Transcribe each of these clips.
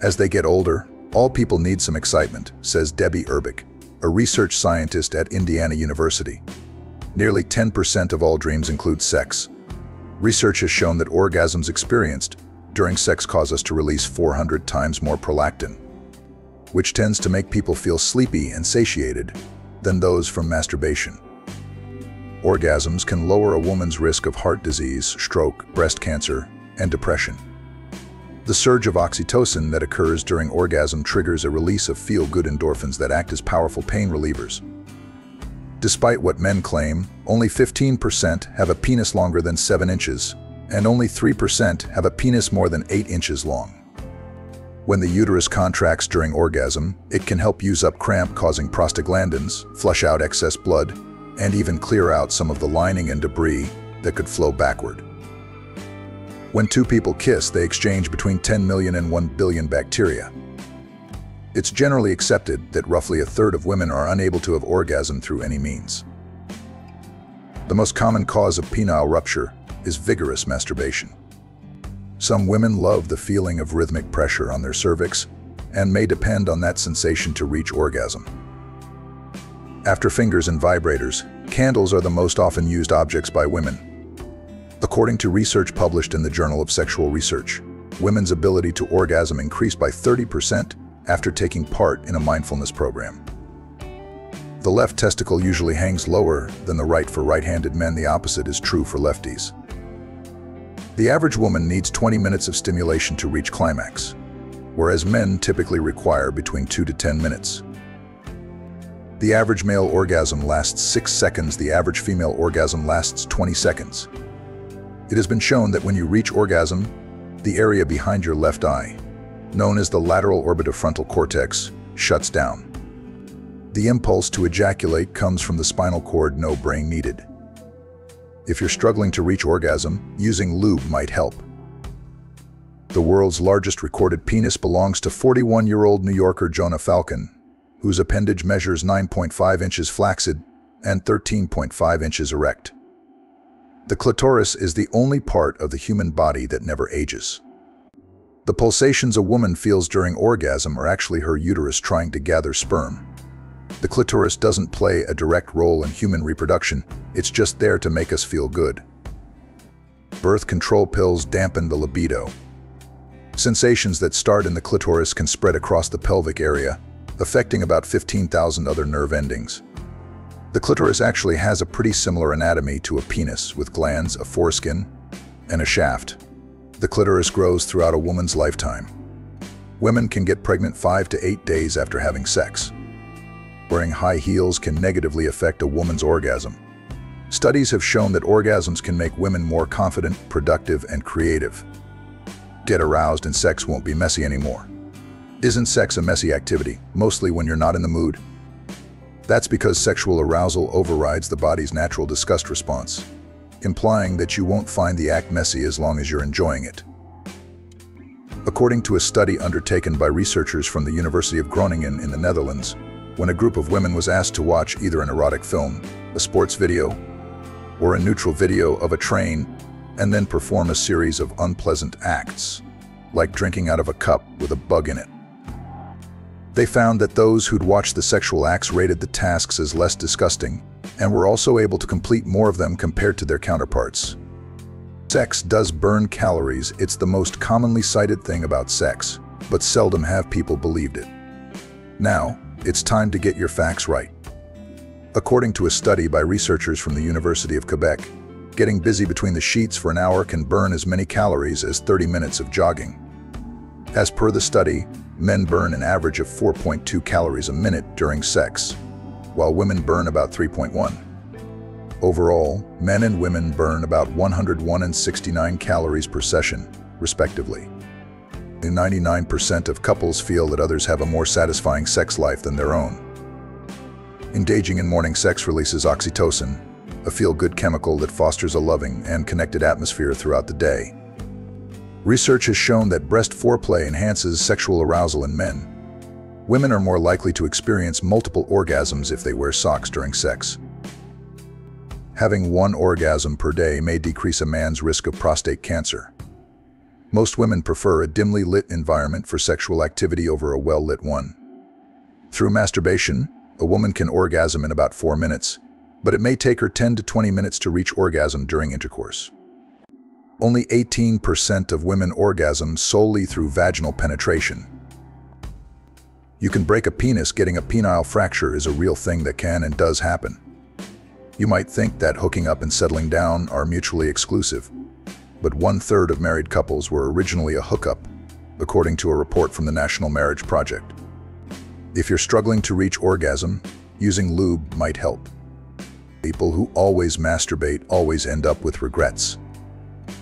As they get older, all people need some excitement, says Debby Herbenick, a research scientist at Indiana University. Nearly 10% of all dreams include sex. Research has shown that orgasms experienced during sex cause us to release 400 times more prolactin, which tends to make people feel sleepy and satiated than those from masturbation. Orgasms can lower a woman's risk of heart disease, stroke, breast cancer, and depression. The surge of oxytocin that occurs during orgasm triggers a release of feel-good endorphins that act as powerful pain relievers. Despite what men claim, only 15% have a penis longer than 7 inches, and only 3% have a penis more than 8 inches long. When the uterus contracts during orgasm, it can help use up cramp causing prostaglandins, flush out excess blood, and even clear out some of the lining and debris that could flow backward. When two people kiss, they exchange between 10 million and 1 billion bacteria. It's generally accepted that roughly a third of women are unable to have orgasm through any means. The most common cause of penile rupture is vigorous masturbation. Some women love the feeling of rhythmic pressure on their cervix and may depend on that sensation to reach orgasm. After fingers and vibrators, candles are the most often used objects by women. According to research published in the Journal of Sexual Research, women's ability to orgasm increased by 30% after taking part in a mindfulness program. The left testicle usually hangs lower than the right for right-handed men. The opposite is true for lefties. The average woman needs 20 minutes of stimulation to reach climax, whereas men typically require between 2 to 10 minutes. The average male orgasm lasts 6 seconds, the average female orgasm lasts 20 seconds. It has been shown that when you reach orgasm, the area behind your left eye, known as the lateral orbitofrontal cortex, shuts down. The impulse to ejaculate comes from the spinal cord, no brain needed. If you're struggling to reach orgasm, using lube might help. The world's largest recorded penis belongs to 41-year-old New Yorker Jonah Falcon, whose appendage measures 9.5 inches flaccid and 13.5 inches erect. The clitoris is the only part of the human body that never ages. The pulsations a woman feels during orgasm are actually her uterus trying to gather sperm. The clitoris doesn't play a direct role in human reproduction, it's just there to make us feel good. Birth control pills dampen the libido. Sensations that start in the clitoris can spread across the pelvic area, affecting about 15,000 other nerve endings. The clitoris actually has a pretty similar anatomy to a penis with glands, a foreskin, and a shaft. The clitoris grows throughout a woman's lifetime. Women can get pregnant five to eight days after having sex. Wearing high heels can negatively affect a woman's orgasm. Studies have shown that orgasms can make women more confident, productive, and creative. Get aroused and sex won't be messy anymore. Isn't sex a messy activity, mostly when you're not in the mood? That's because sexual arousal overrides the body's natural disgust response, implying that you won't find the act messy as long as you're enjoying it. According to a study undertaken by researchers from the University of Groningen in the Netherlands, when a group of women was asked to watch either an erotic film, a sports video, or a neutral video of a train, and then perform a series of unpleasant acts, like drinking out of a cup with a bug in it. They found that those who'd watched the sexual acts rated the tasks as less disgusting and were also able to complete more of them compared to their counterparts. Sex does burn calories, it's the most commonly cited thing about sex, but seldom have people believed it. Now, it's time to get your facts right. According to a study by researchers from the University of Quebec, getting busy between the sheets for an hour can burn as many calories as 30 minutes of jogging. As per the study, men burn an average of 4.2 calories a minute during sex, while women burn about 3.1. Overall, men and women burn about 101 and 69 calories per session, respectively. 99% of couples feel that others have a more satisfying sex life than their own. Engaging in morning sex releases oxytocin, a feel-good chemical that fosters a loving and connected atmosphere throughout the day. Research has shown that breast foreplay enhances sexual arousal in men. Women are more likely to experience multiple orgasms if they wear socks during sex. Having one orgasm per day may decrease a man's risk of prostate cancer. Most women prefer a dimly lit environment for sexual activity over a well-lit one. Through masturbation, a woman can orgasm in about 4 minutes, but it may take her 10 to 20 minutes to reach orgasm during intercourse. Only 18% of women orgasm solely through vaginal penetration. You can break a penis, getting a penile fracture is a real thing that can and does happen. You might think that hooking up and settling down are mutually exclusive, but one-third of married couples were originally a hookup, according to a report from the National Marriage Project. If you're struggling to reach orgasm, using lube might help. People who always masturbate always end up with regrets.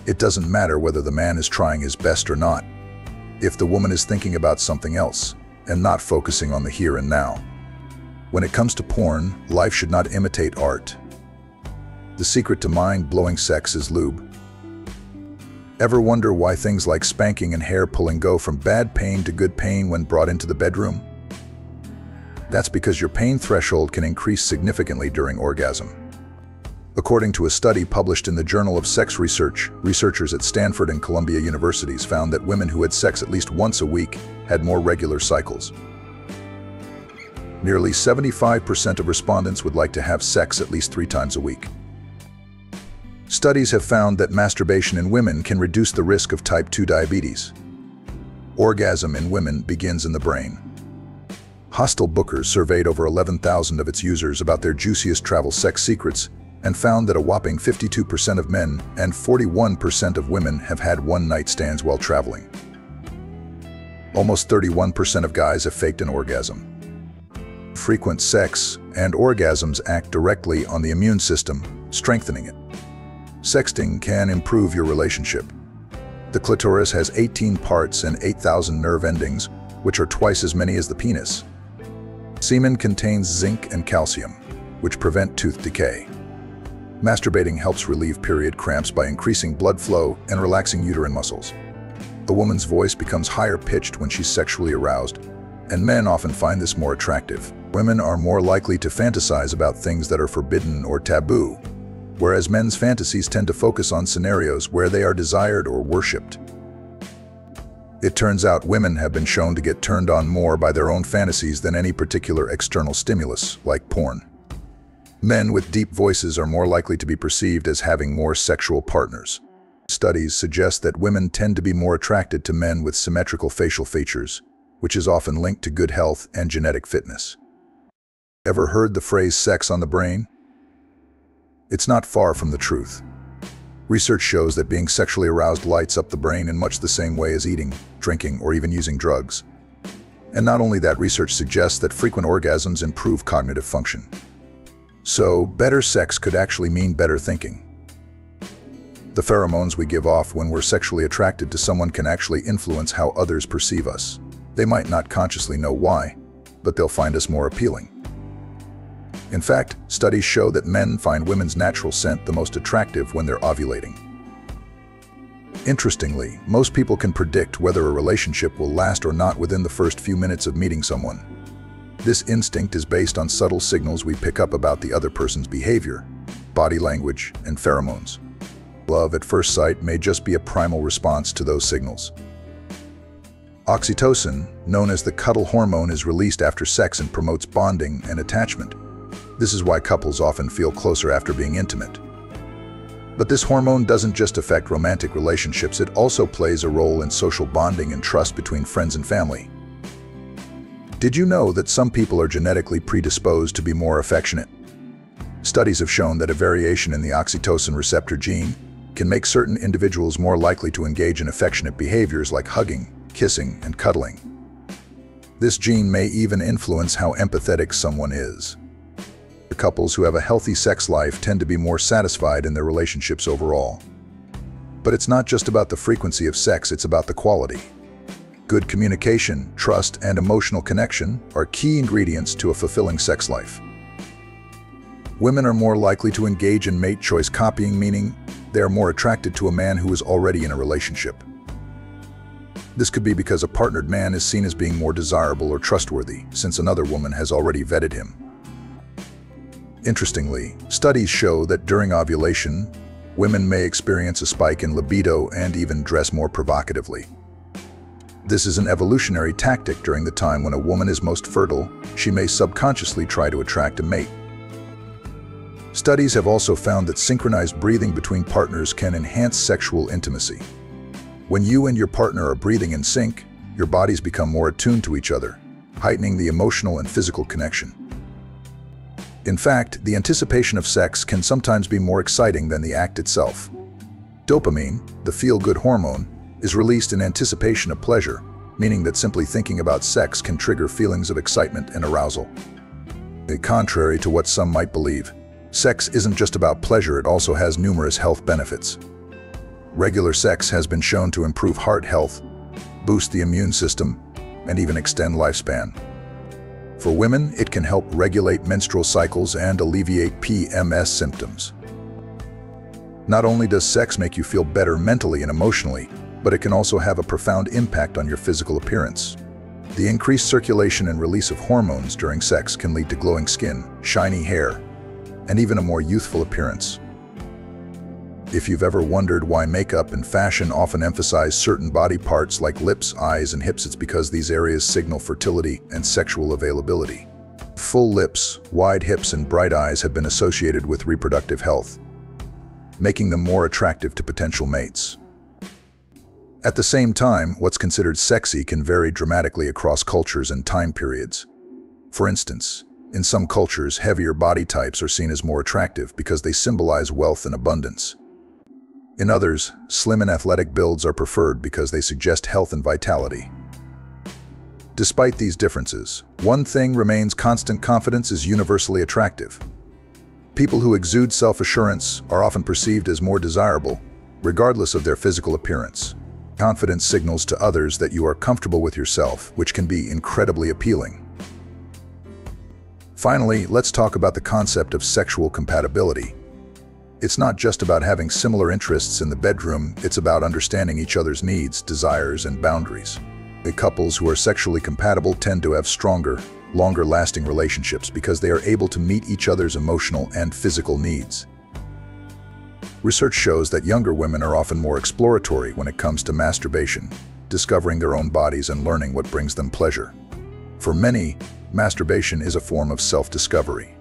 It doesn't matter whether the man is trying his best or not. If the woman is thinking about something else and not focusing on the here and now. When it comes to porn, life should not imitate art. The secret to mind-blowing sex is lube. Ever wonder why things like spanking and hair pulling go from bad pain to good pain when brought into the bedroom? That's because your pain threshold can increase significantly during orgasm. According to a study published in the Journal of Sex Research, researchers at Stanford and Columbia Universities found that women who had sex at least once a week had more regular cycles. Nearly 75% of respondents would like to have sex at least three times a week. Studies have found that masturbation in women can reduce the risk of type 2 diabetes. Orgasm in women begins in the brain. Hostel Bookers surveyed over 11,000 of its users about their juiciest travel sex secrets and found that a whopping 52% of men and 41% of women have had one-night stands while traveling. Almost 31% of guys have faked an orgasm. Frequent sex and orgasms act directly on the immune system, strengthening it. Sexting can improve your relationship. The clitoris has 18 parts and 8,000 nerve endings, which are twice as many as the penis. Semen contains zinc and calcium, which prevent tooth decay. Masturbating helps relieve period cramps by increasing blood flow and relaxing uterine muscles. A woman's voice becomes higher pitched when she's sexually aroused, and men often find this more attractive. Women are more likely to fantasize about things that are forbidden or taboo, whereas men's fantasies tend to focus on scenarios where they are desired or worshipped. It turns out women have been shown to get turned on more by their own fantasies than any particular external stimulus, like porn. Men with deep voices are more likely to be perceived as having more sexual partners. Studies suggest that women tend to be more attracted to men with symmetrical facial features, which is often linked to good health and genetic fitness. Ever heard the phrase sex on the brain? It's not far from the truth. Research shows that being sexually aroused lights up the brain in much the same way as eating, drinking, or even using drugs. And not only that, research suggests that frequent orgasms improve cognitive function. So, better sex could actually mean better thinking. The pheromones we give off when we're sexually attracted to someone can actually influence how others perceive us. They might not consciously know why, but they'll find us more appealing. In fact, studies show that men find women's natural scent the most attractive when they're ovulating. Interestingly, most people can predict whether a relationship will last or not within the first few minutes of meeting someone. This instinct is based on subtle signals we pick up about the other person's behavior, body language, and pheromones. Love at first sight may just be a primal response to those signals. Oxytocin, known as the cuddle hormone, is released after sex and promotes bonding and attachment. This is why couples often feel closer after being intimate. But this hormone doesn't just affect romantic relationships, it also plays a role in social bonding and trust between friends and family. Did you know that some people are genetically predisposed to be more affectionate? Studies have shown that a variation in the oxytocin receptor gene can make certain individuals more likely to engage in affectionate behaviors like hugging, kissing, and cuddling. This gene may even influence how empathetic someone is. The Couples who have a healthy sex life tend to be more satisfied in their relationships overall. But it's not just about the frequency of sex, it's about the quality. Good communication, trust, and emotional connection are key ingredients to a fulfilling sex life. Women are more likely to engage in mate choice copying, meaning they are more attracted to a man who is already in a relationship. This could be because a partnered man is seen as being more desirable or trustworthy, since another woman has already vetted him. Interestingly, studies show that during ovulation, women may experience a spike in libido and even dress more provocatively. This is an evolutionary tactic during the time when a woman is most fertile, she may subconsciously try to attract a mate. Studies have also found that synchronized breathing between partners can enhance sexual intimacy. When you and your partner are breathing in sync, your bodies become more attuned to each other, heightening the emotional and physical connection. In fact, the anticipation of sex can sometimes be more exciting than the act itself. Dopamine, the feel-good hormone, is released in anticipation of pleasure, meaning that simply thinking about sex can trigger feelings of excitement and arousal. Contrary to what some might believe, Sex isn't just about pleasure, it also has numerous health benefits. Regular sex has been shown to improve heart health, boost the immune system, and even extend lifespan. For women, it can help regulate menstrual cycles and alleviate PMS symptoms. Not only does sex make you feel better mentally and emotionally, but it can also have a profound impact on your physical appearance. The increased circulation and release of hormones during sex can lead to glowing skin, shiny hair, and even a more youthful appearance. If you've ever wondered why makeup and fashion often emphasize certain body parts like lips, eyes, and hips, it's because these areas signal fertility and sexual availability. Full lips, wide hips, and bright eyes have been associated with reproductive health, making them more attractive to potential mates. At the same time, what's considered sexy can vary dramatically across cultures and time periods. For instance, in some cultures, heavier body types are seen as more attractive because they symbolize wealth and abundance. In others, slim and athletic builds are preferred because they suggest health and vitality. Despite these differences, one thing remains constant confidence is universally attractive. People who exude self-assurance are often perceived as more desirable, regardless of their physical appearance. Confidence signals to others that you are comfortable with yourself, which can be incredibly appealing. Finally, let's talk about the concept of sexual compatibility. It's not just about having similar interests in the bedroom, it's about understanding each other's needs, desires, and boundaries. The couples who are sexually compatible tend to have stronger, longer-lasting relationships because they are able to meet each other's emotional and physical needs. Research shows that younger women are often more exploratory when it comes to masturbation, discovering their own bodies and learning what brings them pleasure. For many, masturbation is a form of self-discovery.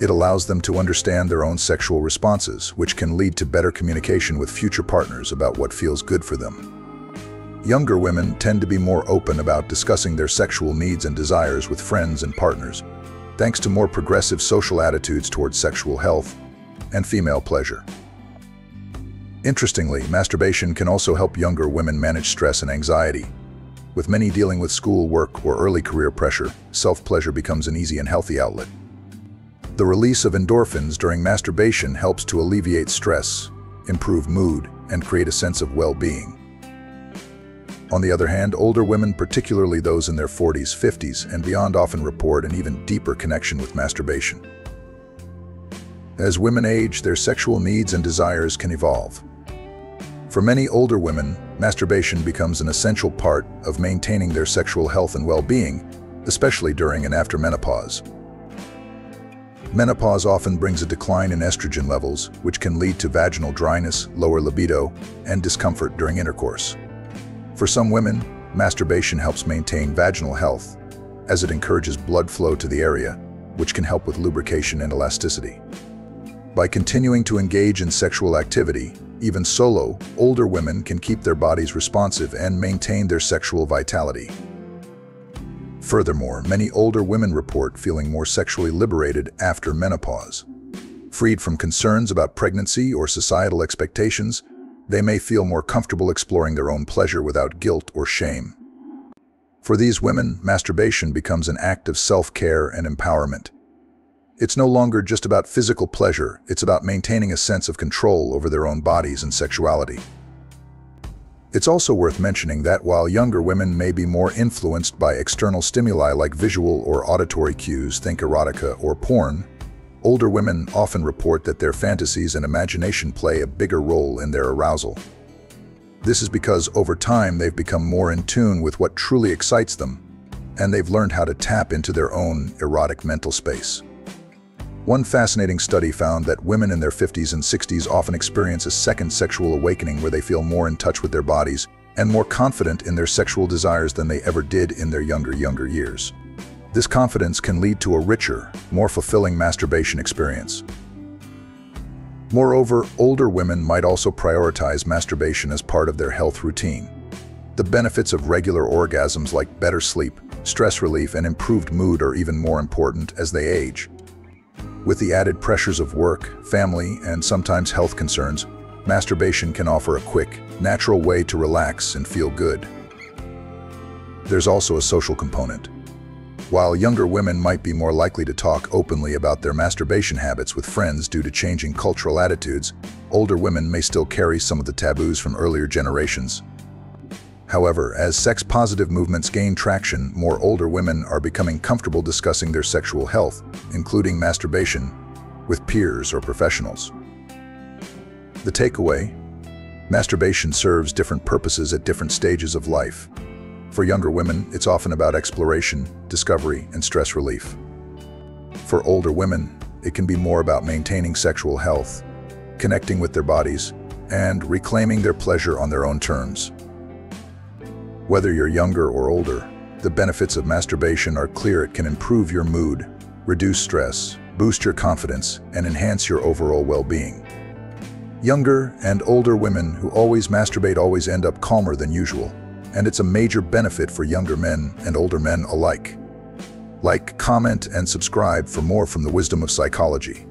It allows them to understand their own sexual responses, which can lead to better communication with future partners about what feels good for them. Younger women tend to be more open about discussing their sexual needs and desires with friends and partners, thanks to more progressive social attitudes towards sexual health and female pleasure. Interestingly, masturbation can also help younger women manage stress and anxiety, with many dealing with school, work, or early career pressure, self-pleasure becomes an easy and healthy outlet. The release of endorphins during masturbation helps to alleviate stress, improve mood, and create a sense of well-being. On the other hand, older women, particularly those in their 40s, 50s, and beyond often report an even deeper connection with masturbation. As women age, their sexual needs and desires can evolve. For many older women, masturbation becomes an essential part of maintaining their sexual health and well-being, especially during and after menopause. Menopause often brings a decline in estrogen levels, which can lead to vaginal dryness, lower libido, and discomfort during intercourse. For some women, masturbation helps maintain vaginal health, as it encourages blood flow to the area, which can help with lubrication and elasticity. By continuing to engage in sexual activity, even solo, older women can keep their bodies responsive and maintain their sexual vitality. Furthermore, many older women report feeling more sexually liberated after menopause. Freed from concerns about pregnancy or societal expectations, they may feel more comfortable exploring their own pleasure without guilt or shame. For these women, masturbation becomes an act of self-care and empowerment. It's no longer just about physical pleasure, it's about maintaining a sense of control over their own bodies and sexuality. It's also worth mentioning that while younger women may be more influenced by external stimuli like visual or auditory cues, think erotica or porn, older women often report that their fantasies and imagination play a bigger role in their arousal. This is because over time they've become more in tune with what truly excites them, and they've learned how to tap into their own erotic mental space. One fascinating study found that women in their 50s and 60s often experience a second sexual awakening where they feel more in touch with their bodies and more confident in their sexual desires than they ever did in their younger, younger years. This confidence can lead to a richer, more fulfilling masturbation experience. Moreover, older women might also prioritize masturbation as part of their health routine. The benefits of regular orgasms like better sleep, stress relief, and improved mood are even more important as they age. With the added pressures of work, family, and sometimes health concerns, masturbation can offer a quick, natural way to relax and feel good. There's also a social component. While younger women might be more likely to talk openly about their masturbation habits with friends due to changing cultural attitudes, older women may still carry some of the taboos from earlier generations. However, as sex-positive movements gain traction, more older women are becoming comfortable discussing their sexual health, including masturbation, with peers or professionals. The takeaway? Masturbation serves different purposes at different stages of life. For younger women, it's often about exploration, discovery, and stress relief. For older women, it can be more about maintaining sexual health, connecting with their bodies, and reclaiming their pleasure on their own terms. Whether you're younger or older, the benefits of masturbation are clear it can improve your mood, reduce stress, boost your confidence, and enhance your overall well-being. Younger and older women who always masturbate always end up calmer than usual, and it's a major benefit for younger men and older men alike. Like, comment, and subscribe for more from the wisdom of psychology.